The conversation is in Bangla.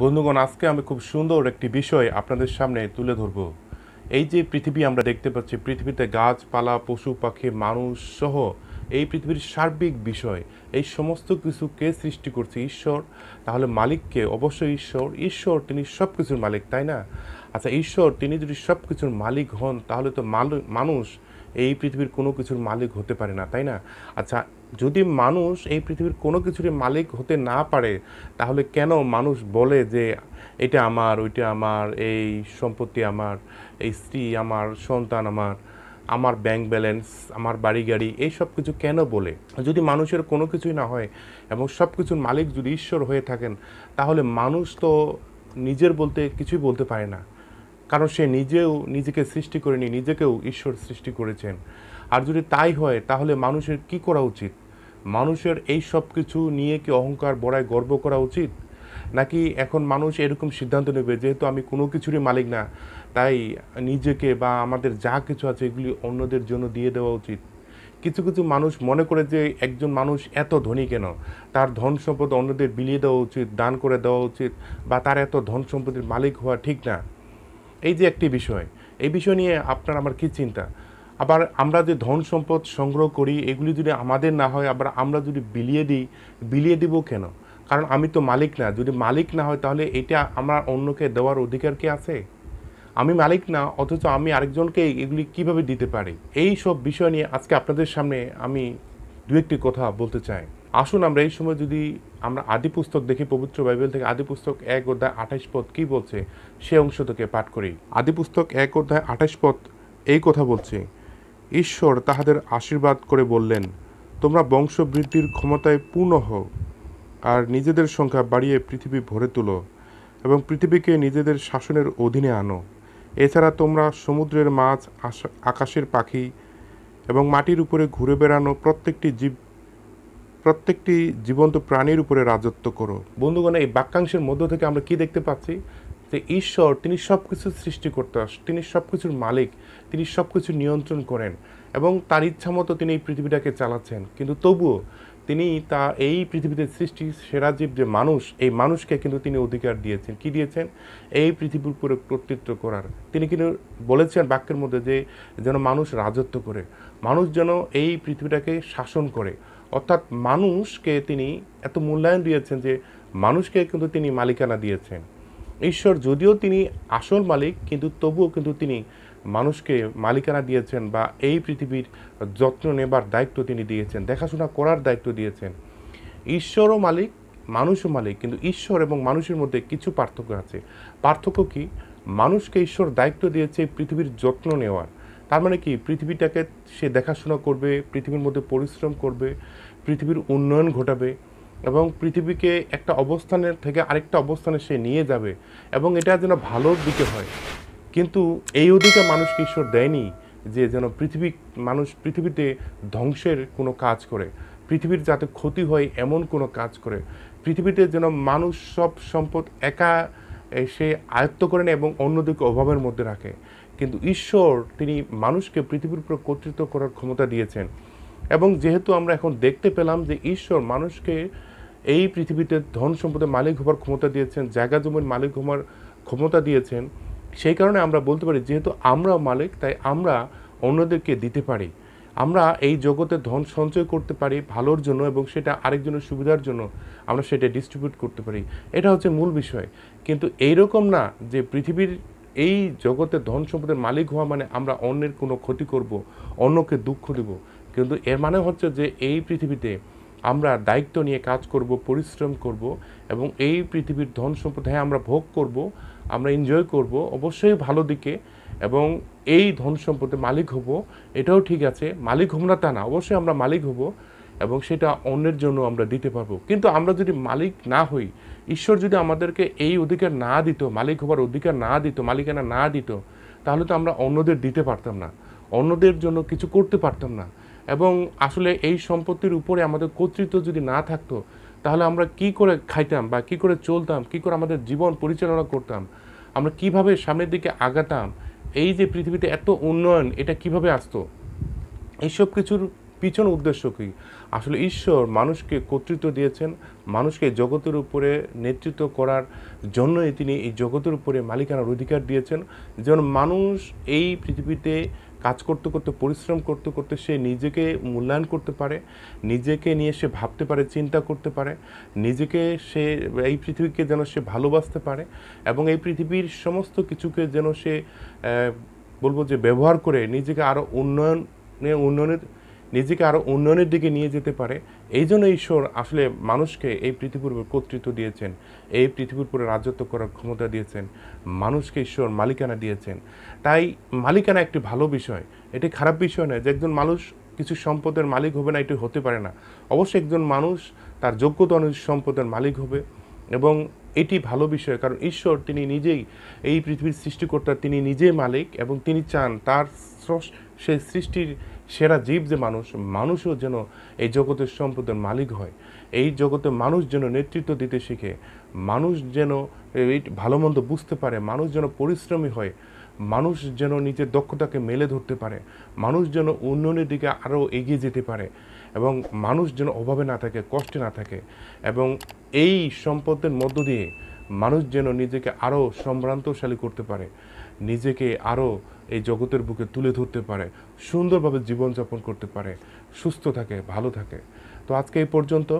বন্ধুগণ, আজকে আমি খুব সুন্দর একটি বিষয় আপনাদের সামনে তুলে ধরব। এই যে পৃথিবী আমরা দেখতে পাচ্ছি, পৃথিবীতে গাছপালা, পশু, পাখি, মানুষ সহ এই পৃথিবীর সার্বিক বিষয়, এই সমস্ত কিছু কে সৃষ্টি করছে ঈশ্বর। তাহলে মালিককে অবশ্যই ঈশ্বর। ঈশ্বর তিনি সব কিছুর মালিক, তাই না? আচ্ছা ঈশ্বর তিনি যদি সব কিছুর মালিক হন, তাহলে তো মানুষ এই পৃথিবীর কোনো কিছুর মালিক হতে পারে না, তাই না? আচ্ছা যদি মানুষ এই পৃথিবীর কোনো কিছুরই মালিক হতে না পারে, তাহলে কেন মানুষ বলে যে এটা আমার, ওইটা আমার, এই সম্পত্তি আমার, এই স্ত্রী আমার, সন্তান আমার আমার ব্যাংক ব্যালেন্স আমার বাড়ি গাড়ি, এই সব কিছু কেন বলে? যদি মানুষের কোনো কিছুই না হয় এবং সব কিছুর মালিক যদি ঈশ্বর হয়ে থাকেন, তাহলে মানুষ তো নিজের বলতে কিছুই বলতে পারে না। কারণ সে নিজেও নিজেকে সৃষ্টি করেনি, নিজেকেও ঈশ্বর সৃষ্টি করেছেন। আর যদি তাই হয়, তাহলে মানুষের কি করা উচিত? মানুষের এই সব কিছু নিয়ে কি অহংকার বড়ায় গর্ব করা উচিত? নাকি এখন মানুষ এরকম সিদ্ধান্ত নেবে, যেহেতু আমি কোনো কিছুরই মালিক না, তাই নিজেকে বা আমাদের যা কিছু আছে এগুলি অন্যদের জন্য দিয়ে দেওয়া উচিত? কিছু কিছু মানুষ মনে করে যে একজন মানুষ এত ধনী কেন? তার ধন সম্পদ অন্যদের বিলিয়ে দেওয়া উচিত, দান করে দেওয়া উচিত, বা তার এত ধন সম্পদের মালিক হওয়া ঠিক না। এই যে একটি বিষয়, এই বিষয় নিয়ে আপনার আমার কি চিন্তা? আবার আমরা যে ধন সম্পদ সংগ্রহ করি, এগুলি যদি আমাদের না হয়, আবার আমরা যদি বিলিয়ে দিই, বিলিয়ে দিব কেন? কারণ আমি তো মালিক না, যদি মালিক না হয় তাহলে এটা আমার অন্যকে দেওয়ার অধিকার কি আছে? আমি মালিক না, অথচ আমি আরেকজনকে এগুলি কীভাবে দিতে পারি? এই সব বিষয় নিয়ে আজকে আপনাদের সামনে আমি দু একটি কথা বলতে চাই। আসুন আমরা এই সময় যদি আমরা আদি পুস্তক দেখি, পবিত্র বাইবেল থেকে আদি পুস্তক এক অধ্যায় আঠাশ পদ কি বলছে? সে অংশ থেকে পাঠ করি। আদি পুস্তক এক অধ্যায় আঠাশ পদ এই কথা বলছে, ঈশ্বর তাহাদের আশীর্বাদ করে বললেন, তোমরা বংশবৃদ্ধির ক্ষমতায় পূর্ণ হও, আর নিজেদের সংখ্যা বাড়িয়ে পৃথিবী ভরে তুলো, এবং পৃথিবীকে নিজেদের শাসনের অধীনে আনো। এছাড়া তোমরা সমুদ্রের মাছ আকাশের পাখি, এবং মাটির উপরে ঘুরে বেড়ানো প্রত্যেকটি জীব প্রত্যেকটি জীবন্ত প্রাণীর উপরে রাজত্ব করো। বন্ধুগণ, এই বাক্যাংশের মধ্য থেকে আমরা কি দেখতে পাচ্ছি? যে ঈশ্বর, তিনি সব করতে আস, তিনি সব কিছুর মালিক, তিনি সব কিছু নিয়ন্ত্রণ করেন এবং তার ইচ্ছা মতো তিনি এই পৃথিবীটাকে চালাচ্ছেন। কিন্তু তবুও তিনি তা, এই পৃথিবীতে সৃষ্টি সেরা জীব যে মানুষ, এই মানুষকে কিন্তু তিনি অধিকার দিয়েছেন। কি দিয়েছেন? এই পৃথিবীর উপরে কর্তৃত্ব করার। তিনি কিন্তু বলেছেন বাক্যের মধ্যে যে, যেন মানুষ রাজত্ব করে, মানুষ যেন এই পৃথিবীটাকে শাসন করে। অর্থাৎ মানুষকে তিনি এত মূল্যায়ন দিয়েছেন যে, মানুষকে কিন্তু তিনি মালিকানা দিয়েছেন। ঈশ্বর যদিও তিনি আসল মালিক, কিন্তু তবুও কিন্তু তিনি মানুষকে মালিকানা দিয়েছেন বা এই পৃথিবীর যত্ন নেবার দায়িত্ব তিনি দিয়েছেন, দেখাশোনা করার দায়িত্ব দিয়েছেন। ঈশ্বরও মালিক, মানুষও মালিক, কিন্তু ঈশ্বর এবং মানুষের মধ্যে কিছু পার্থক্য আছে। পার্থক্য কি? মানুষকে ঈশ্বর দায়িত্ব দিয়েছে পৃথিবীর যত্ন নেওয়ার। তার মানে কি? পৃথিবীটাকে সে দেখাশোনা করবে, পৃথিবীর মধ্যে পরিশ্রম করবে, পৃথিবীর উন্নয়ন ঘটাবে। এবং পৃথিবীকে একটা অবস্থানের থেকে আরেকটা অবস্থানে সে নিয়ে যাবে এবং এটা যেন ভালোর দিকে হয়। কিন্তু এই অধিকার মানুষকে ঈশ্বর দেয়নি যে যেন পৃথিবী, মানুষ পৃথিবীতে ধ্বংসের কোনো কাজ করে। পৃথিবীর যাতে ক্ষতি হয় এমন কোনো কাজ করে। পৃথিবীতে যেন মানুষ সব সম্পদ একা সে আয়ত্ত করে নেয় এবং অন্যদিকে অভাবের মধ্যে রাখে। কিন্তু ঈশ্বর, তিনি মানুষকে পৃথিবীর উপর কর্তৃত্ব করার ক্ষমতা দিয়েছেন। এবং যেহেতু আমরা এখন দেখতে পেলাম যে ঈশ্বর মানুষকে এই পৃথিবীতে ধন সম্পদের মালিক হবার ক্ষমতা দিয়েছেন, জায়গা জমির মালিক হবার ক্ষমতা দিয়েছেন, সেই কারণে আমরা বলতে পারি যেহেতু আমরা মালিক, তাই আমরা অন্যদেরকে দিতে পারি। আমরা এই জগতে ধন সঞ্চয় করতে পারি ভালোর জন্য এবং সেটা আরেকজনের সুবিধার জন্য আমরা সেটা ডিস্ট্রিবিউট করতে পারি। এটা হচ্ছে মূল বিষয়। কিন্তু এইরকম না যে পৃথিবীর এই জগতে ধন সম্পদের মালিক হওয়া মানে আমরা অন্যের কোনো ক্ষতি করব, অন্যকে দুঃখ দেব। কিন্তু এর মানে হচ্ছে যে এই পৃথিবীতে আমরা দায়িত্ব নিয়ে কাজ করব, পরিশ্রম করব এবং এই পৃথিবীর ধন সম্পদ হ্যাঁ আমরা ভোগ করব, আমরা এনজয় করব, অবশ্যই ভালো দিকে এবং এই ধন সম্পদের মালিক হব, এটাও ঠিক আছে। মালিক হব না তা না, অবশ্যই আমরা মালিক হব এবং সেটা অন্যের জন্য আমরা দিতে পারব। কিন্তু আমরা যদি মালিক না হই, ঈশ্বর যদি আমাদেরকে এই অধিকার না দিত, মালিক হবার অধিকার না দিত, মালিকানা না দিত, তাহলে তো আমরা অন্যদের দিতে পারতাম না। অন্যদের জন্য কিছু করতে পারতাম না। এবং আসলে এই সম্পত্তির উপরে আমাদের কর্তৃত্ব যদি না থাকতো, তাহলে আমরা কি করে খাইতাম বা কি করে চলতাম, কি করে আমাদের জীবন পরিচালনা করতাম, আমরা কীভাবে সামনের দিকে আগাতাম, এই যে পৃথিবীতে এত উন্নয়ন, এটা কীভাবে আসতো? এইসব কিছুর পিছন উদ্দেশ্য কি? আসলে ঈশ্বর মানুষকে কর্তৃত্ব দিয়েছেন, মানুষকে জগতের উপরে নেতৃত্ব করার জন্যই তিনি এই জগতের উপরে মালিকানার অধিকার দিয়েছেন। যেন মানুষ এই পৃথিবীতে কাজ করতে করতে, পরিশ্রম করতে করতে সে নিজেকে মূল্যায়ন করতে পারে, নিজেকে নিয়ে সে ভাবতে পারে, চিন্তা করতে পারে, নিজেকে সে, এই পৃথিবীকে যেন সে ভালোবাসতে পারে এবং এই পৃথিবীর সমস্ত কিছুকে যেন সে বলব যে ব্যবহার করে নিজেকে আরও উন্নয়নে, উন্নয়নের নিজেকে আরও উন্নয়নের দিকে নিয়ে যেতে পারে। এই জন্য ঈশ্বর আসলে মানুষকে এই পৃথিবীর উপর কর্তৃত্ব দিয়েছেন, এই পৃথিবীর উপরে রাজত্ব করার ক্ষমতা দিয়েছেন, মানুষকে ঈশ্বর মালিকানা দিয়েছেন। তাই মালিকানা একটি ভালো বিষয়। এটি খারাপ বিষয় নয় যে একজন মানুষ কিছু সম্পদের মালিক হবে না, এটি হতে পারে না। অবশ্যই একজন মানুষ তার যোগ্যতা অনুযায়ী সম্পদের মালিক হবে এবং এটি ভালো বিষয় কারণ ঈশ্বর তিনি নিজেই এই পৃথিবীর সৃষ্টিকর্তা, তিনি নিজেই মালিক এবং তিনি চান তার সেই সৃষ্টির সেরা জীব যে মানুষ, মানুষও যেন এই জগতের সম্পদের মালিক হয়। এই জগতে মানুষ যেন নেতৃত্ব দিতে শিখে, মানুষ যেন এই ভালো মন্দ বুঝতে পারে, মানুষ যেন পরিশ্রমী হয়, মানুষ যেন নিজের দক্ষতাকে মেলে ধরতে পারে, মানুষ যেন উন্নয়নের দিকে আরও এগিয়ে যেতে পারে এবং মানুষ যেন অভাবে না থাকে, কষ্টে না থাকে এবং এই সম্পদের মধ্য দিয়ে মানুষ যেন নিজেকে আরও সম্ভ্রান্তশালী করতে পারে, নিজেকে আরও এই জগতের বুকে তুলে ধরতে পারে, সুন্দরভাবে জীবনযাপন করতে পারে, সুস্থ থাকে, ভালো থাকে। তো আজকে এই পর্যন্ত।